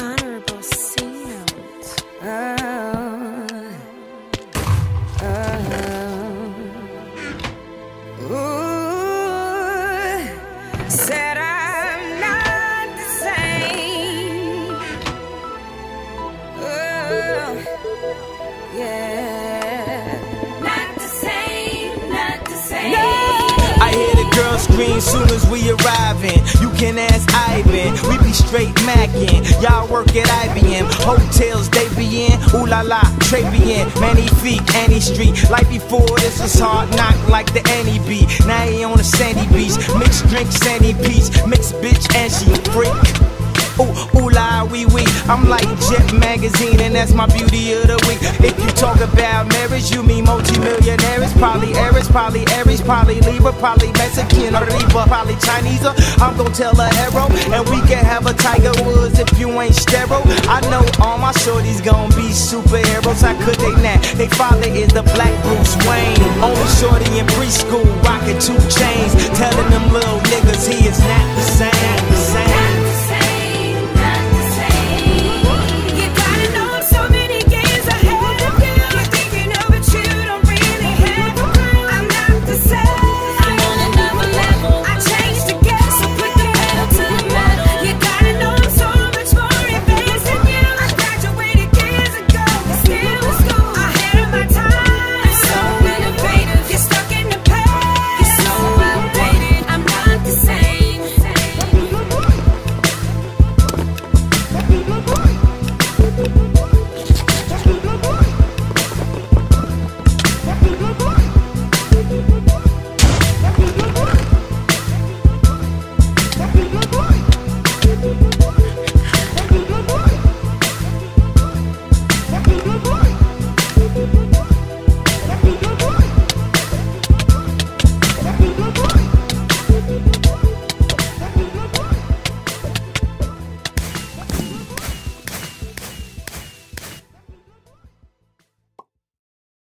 honorable C note. Oh, oh, oh. Ooh, said I'm not the same. Ooh, yeah, not the same, not the same. I hear the girls scream soon as we arriving. You can ask Ivan, we be straight macking. Y'all work at IBM, hotels they be in. Ooh la la, Travian, feet, Annie Street. Like before, this was hard knock like the Annie B. Now he on the sandy beach, mixed drink, sandy peach, mixed bitch, and she a freak. Ooh, ooh la wee wee. I'm like Jet Magazine, and that's my beauty of the week. If you talk about marriage, you mean multi-millionaires. Probably Aries, probably Aries, probably Libra, probably Mexican or Riva, probably Chinese. I'm gonna tell a hero, and we can have a Tiger Woods if you ain't sterile. I know all my shorties gonna be superheroes. How could they not? They father is the black Bruce Wayne. Only shorty in preschool, rocking two